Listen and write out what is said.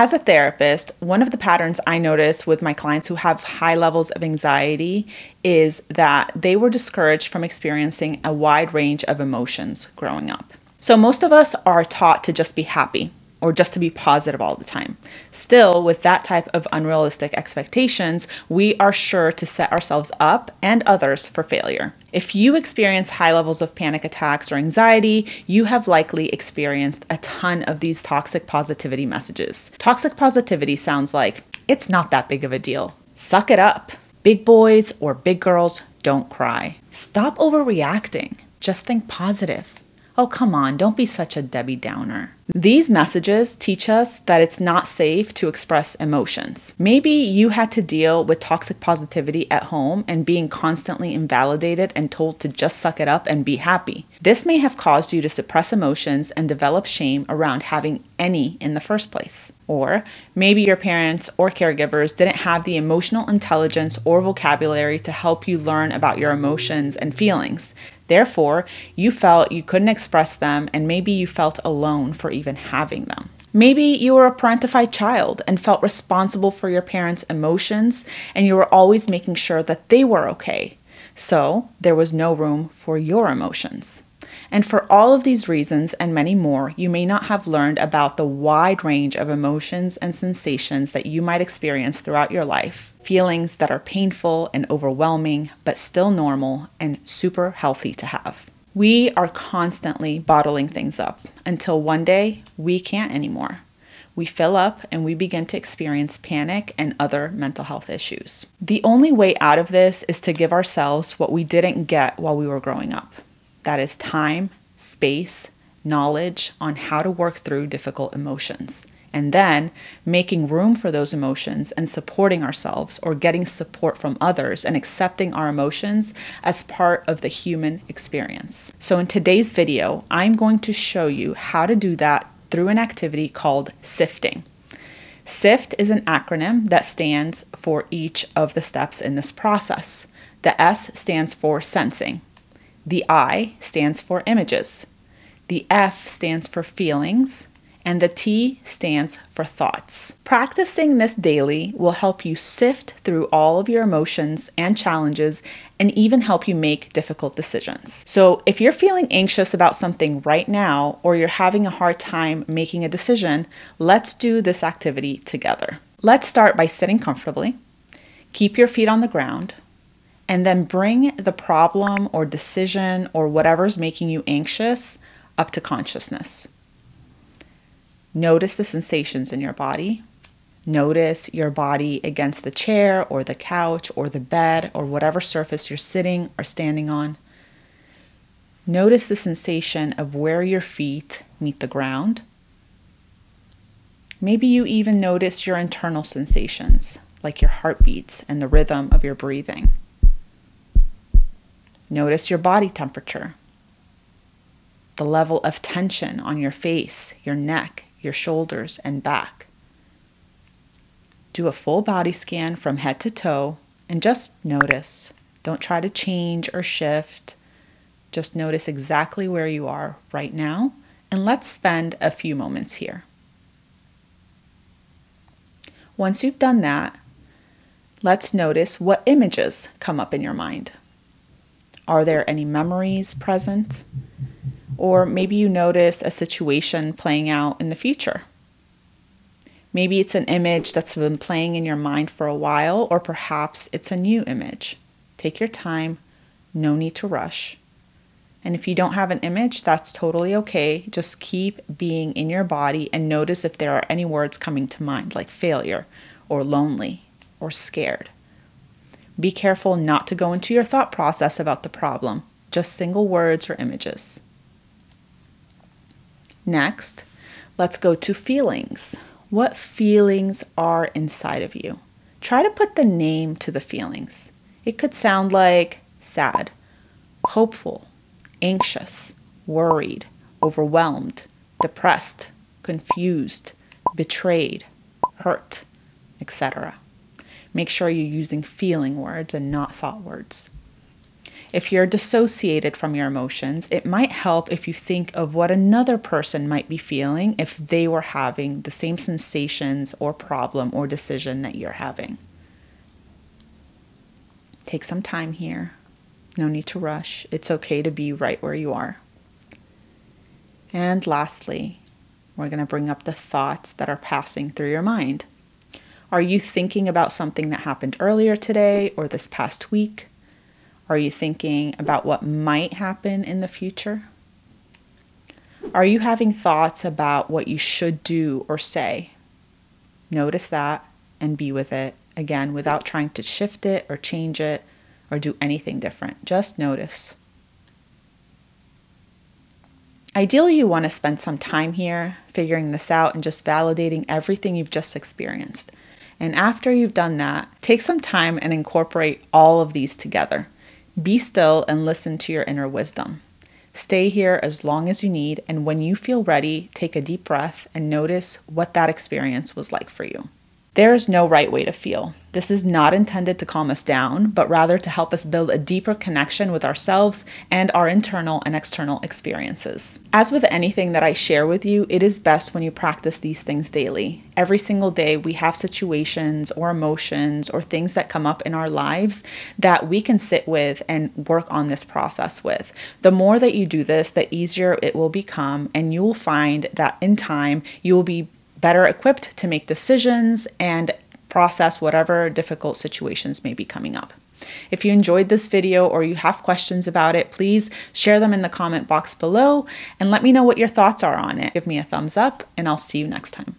As a therapist, one of the patterns I notice with my clients who have high levels of anxiety is that they were discouraged from experiencing a wide range of emotions growing up. So, most of us are taught to just be happy or just to be positive all the time. Still, with that type of unrealistic expectations, we are sure to set ourselves up and others for failure. If you experience high levels of panic attacks or anxiety, you have likely experienced a ton of these toxic positivity messages. Toxic positivity sounds like, it's not that big of a deal. Suck it up. Big boys or big girls don't cry. Stop overreacting. Just think positive. Oh, come on, don't be such a Debbie Downer. These messages teach us that it's not safe to express emotions. Maybe you had to deal with toxic positivity at home and being constantly invalidated and told to just suck it up and be happy. This may have caused you to suppress emotions and develop shame around having any in the first place. Or maybe your parents or caregivers didn't have the emotional intelligence or vocabulary to help you learn about your emotions and feelings. Therefore, you felt you couldn't express them, and maybe you felt alone for even having them. Maybe you were a parentified child and felt responsible for your parents' emotions, and you were always making sure that they were okay. So, there was no room for your emotions. And for all of these reasons and many more, you may not have learned about the wide range of emotions and sensations that you might experience throughout your life. Feelings that are painful and overwhelming, but still normal and super healthy to have. We are constantly bottling things up until one day we can't anymore. We fill up and we begin to experience panic and other mental health issues. The only way out of this is to give ourselves what we didn't get while we were growing up that is time, space, knowledge on how to work through difficult emotions. And then making room for those emotions and supporting ourselves or getting support from others and accepting our emotions as part of the human experience. So, in today's video, I'm going to show you how to do that through an activity called sifting. SIFT is an acronym that stands for each of the steps in this process. The S stands for sensing, the I stands for images, the F stands for feelings, and the T stands for thoughts. Practicing this daily will help you sift through all of your emotions and challenges and even help you make difficult decisions. So, if you're feeling anxious about something right now or you're having a hard time making a decision, let's do this activity together. Let's start by sitting comfortably. Keep your feet on the ground and then bring the problem or decision or whatever's making you anxious up to consciousness. Notice the sensations in your body. Notice your body against the chair or the couch or the bed or whatever surface you're sitting or standing on. Notice the sensation of where your feet meet the ground. Maybe you even notice your internal sensations, like your heartbeats and the rhythm of your breathing. Notice your body temperature, the level of tension on your face, your neck, your shoulders, and back. Do a full body scan from head to toe and just notice. Don't try to change or shift. Just notice exactly where you are right now, and let's spend a few moments here. Once you've done that, let's notice what images come up in your mind. Are there any memories present? Or maybe you notice a situation playing out in the future. Maybe it's an image that's been playing in your mind for a while, or perhaps it's a new image. Take your time, no need to rush. And if you don't have an image, that's totally okay. Just keep being in your body and notice if there are any words coming to mind, like failure, or lonely, or scared. Be careful not to go into your thought process about the problem, just single words or images. Next, let's go to feelings. What feelings are inside of you? Try to put the name to the feelings. It could sound like sad, hopeful, anxious, worried, overwhelmed, depressed, confused, betrayed, hurt, etc. Make sure you're using feeling words and not thought words. If you're dissociated from your emotions, it might help if you think of what another person might be feeling if they were having the same sensations or problem or decision that you're having. Take some time here. No need to rush. It's okay to be right where you are. And lastly, we're going to bring up the thoughts that are passing through your mind. Are you thinking about something that happened earlier today or this past week? Are you thinking about what might happen in the future? Are you having thoughts about what you should do or say? Notice that and be with it again without trying to shift it or change it or do anything different. Just notice. Ideally, you want to spend some time here figuring this out and just validating everything you've just experienced. And after you've done that, take some time and incorporate all of these together. Be still and listen to your inner wisdom. Stay here as long as you need, and when you feel ready, take a deep breath and notice what that experience was like for you. There is no right way to feel. This is not intended to calm us down, but rather to help us build a deeper connection with ourselves and our internal and external experiences. As with anything that I share with you, it is best when you practice these things daily. Every single day, we have situations or emotions or things that come up in our lives that we can sit with and work on this process with. The more that you do this, the easier it will become, and you will find that in time, you will be better equipped to make decisions and process whatever difficult situations may be coming up. If you enjoyed this video or you have questions about it, please share them in the comment box below and let me know what your thoughts are on it. Give me a thumbs up, and I'll see you next time.